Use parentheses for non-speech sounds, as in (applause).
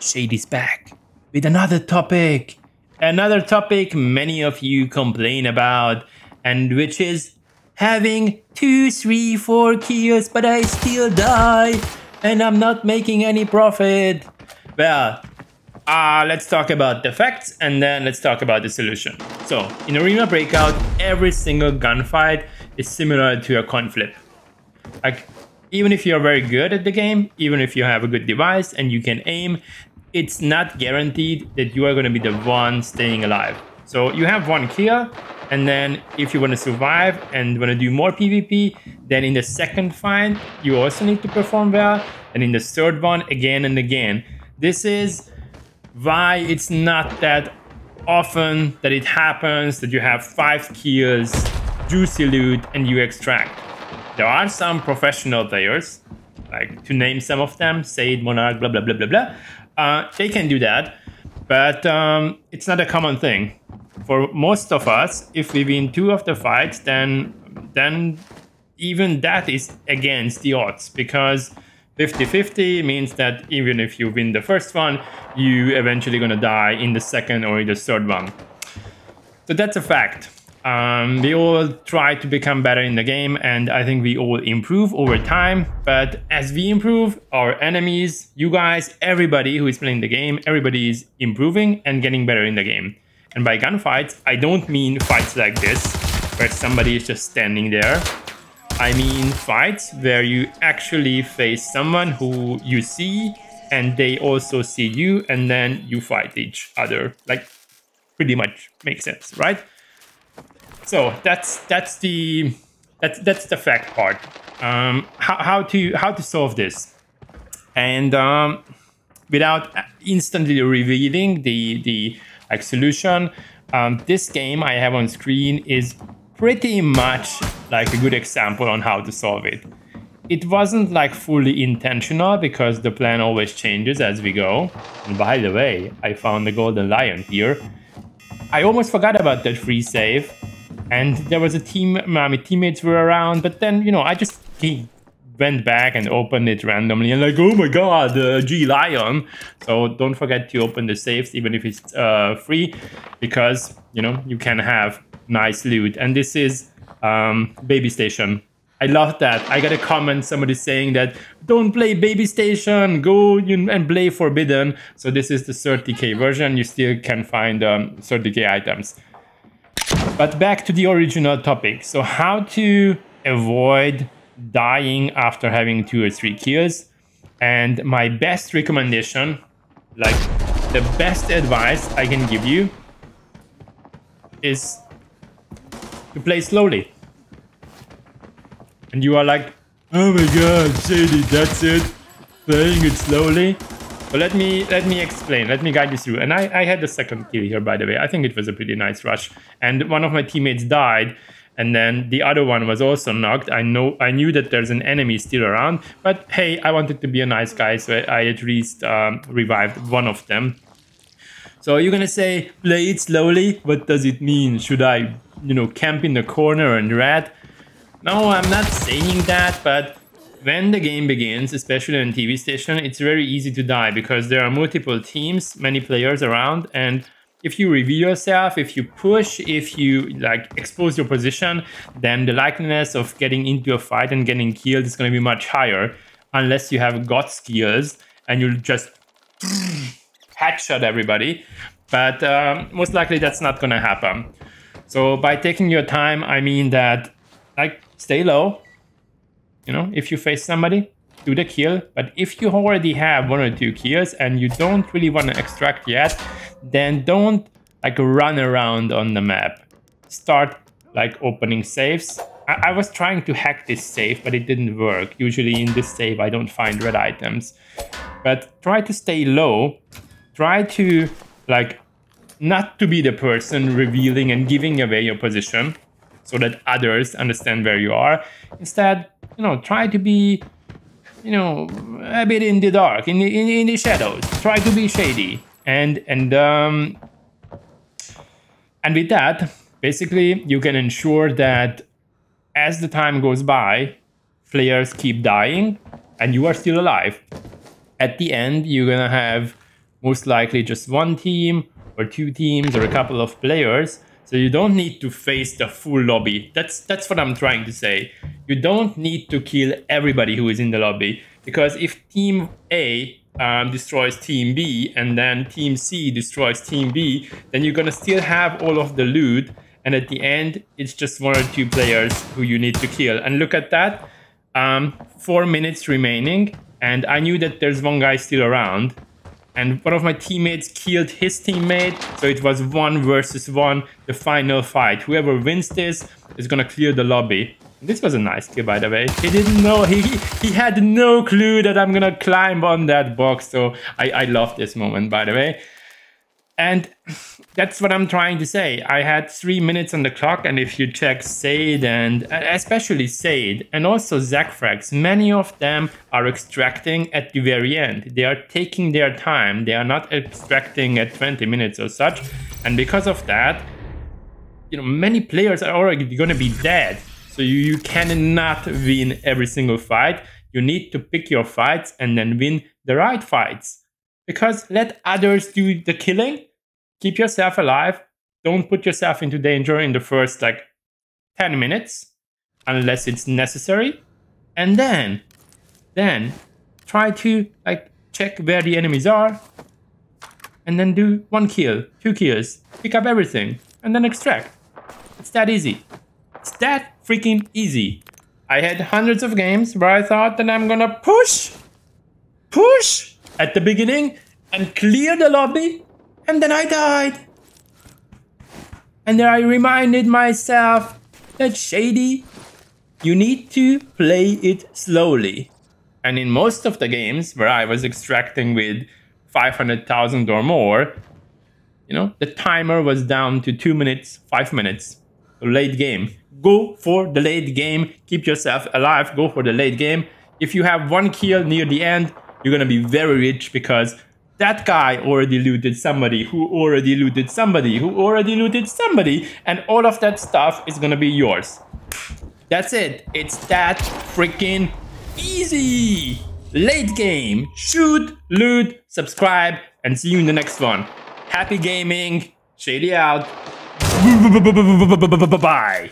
Shady's back with another topic. Another topic many of you complain about, and which is having two, three, four kills, but I still die, and I'm not making any profit. Well, uh, let's talk about the facts and then let's talk about the solution. So, in Arena Breakout, every single gunfight is similar to a coin flip. Like, even if you're very good at the game, even if you have a good device and you can aim, it's not guaranteed that you are going to be the one staying alive. So you have one kill, and then if you want to survive and want to do more PvP, then in the second fight, you also need to perform well, and in the third one, again and again. This is why it's not that often that it happens that you have five kills, juicy loot, and you extract. There are some professional players, like to name some of them, Said, Monarch, blah, blah, blah, blah, blah. Uh, they can do that, but um, it's not a common thing. For most of us, if we win two of the fights, then then even that is against the odds because 50-50 means that even if you win the first one, you eventually gonna die in the second or in the third one. So that's a fact. Um, we all try to become better in the game and I think we all improve over time. But as we improve, our enemies, you guys, everybody who is playing the game, everybody is improving and getting better in the game. And by gunfights, I don't mean fights like this, where somebody is just standing there I mean fights where you actually face someone who you see and they also see you and then you fight each other. Like pretty much makes sense, right? So that's that's the that's that's the fact part. Um, how, how to how to solve this, and um, without instantly revealing the the like solution, um, this game I have on screen is pretty much like a good example on how to solve it. It wasn't like fully intentional because the plan always changes as we go. And by the way, I found the golden lion here. I almost forgot about that free save. And there was a team, my teammates were around, but then, you know, I just went back and opened it randomly and like, oh my god, uh, G Lion. So don't forget to open the safes even if it's uh, free because, you know, you can have nice loot. And this is um, Baby Station. I love that. I got a comment, somebody saying that don't play Baby Station, go and play Forbidden. So this is the 30k version. You still can find um, 30k items. But back to the original topic. So how to avoid dying after having two or three kills. And my best recommendation, like the best advice I can give you is to play slowly. And you are like, oh my god, Shady, that's it? Playing it slowly? But let me let me explain, let me guide you through. And I, I had the second kill here, by the way. I think it was a pretty nice rush. And one of my teammates died, and then the other one was also knocked. I know I knew that there's an enemy still around, but hey, I wanted to be a nice guy, so I at least um, revived one of them. So you're gonna say, play it slowly? What does it mean? Should I you know, camp in the corner and rat. No, I'm not saying that, but when the game begins, especially on TV station, it's very easy to die because there are multiple teams, many players around, and if you reveal yourself, if you push, if you like expose your position, then the likeliness of getting into a fight and getting killed is going to be much higher, unless you have god skills and you'll just (sniffs) headshot everybody. But um, most likely that's not going to happen. So by taking your time, I mean that like stay low. You know, if you face somebody, do the kill. But if you already have one or two kills and you don't really want to extract yet, then don't like run around on the map. Start like opening safes. I, I was trying to hack this safe, but it didn't work. Usually in this safe, I don't find red items. But try to stay low. Try to like not to be the person revealing and giving away your position so that others understand where you are. Instead, you know, try to be, you know, a bit in the dark, in the, in, in the shadows. Try to be shady. And, and, um, and with that, basically you can ensure that as the time goes by, players keep dying and you are still alive. At the end, you're gonna have most likely just one team or two teams or a couple of players. So you don't need to face the full lobby. That's that's what I'm trying to say. You don't need to kill everybody who is in the lobby because if team A um, destroys team B and then team C destroys team B, then you're gonna still have all of the loot and at the end it's just one or two players who you need to kill. And look at that, um, four minutes remaining and I knew that there's one guy still around. And one of my teammates killed his teammate so it was one versus one the final fight. Whoever wins this is gonna clear the lobby this was a nice kill by the way he didn't know he he had no clue that i'm gonna climb on that box so i i love this moment by the way and (sighs) that's what I'm trying to say. I had three minutes on the clock, and if you check Sade and especially Sade and also Zachfrax, many of them are extracting at the very end. They are taking their time. They are not extracting at 20 minutes or such. And because of that, you know, many players are already going to be dead. So you, you cannot win every single fight. You need to pick your fights and then win the right fights. Because let others do the killing keep yourself alive. Don't put yourself into danger in the first like 10 minutes unless it's necessary. And then, then try to like check where the enemies are and then do one kill, two kills, pick up everything and then extract. It's that easy. It's that freaking easy. I had hundreds of games where I thought that I'm gonna push, push at the beginning and clear the lobby and then I died. And then I reminded myself that Shady, you need to play it slowly. And in most of the games where I was extracting with 500,000 or more, you know, the timer was down to two minutes, five minutes. Late game. Go for the late game. Keep yourself alive. Go for the late game. If you have one kill near the end, you're gonna be very rich because that guy already looted somebody who already looted somebody who already looted somebody and all of that stuff is gonna be yours. That's it. It's that freaking easy. Late game. Shoot, loot, subscribe, and see you in the next one. Happy gaming. Shady out. Bye.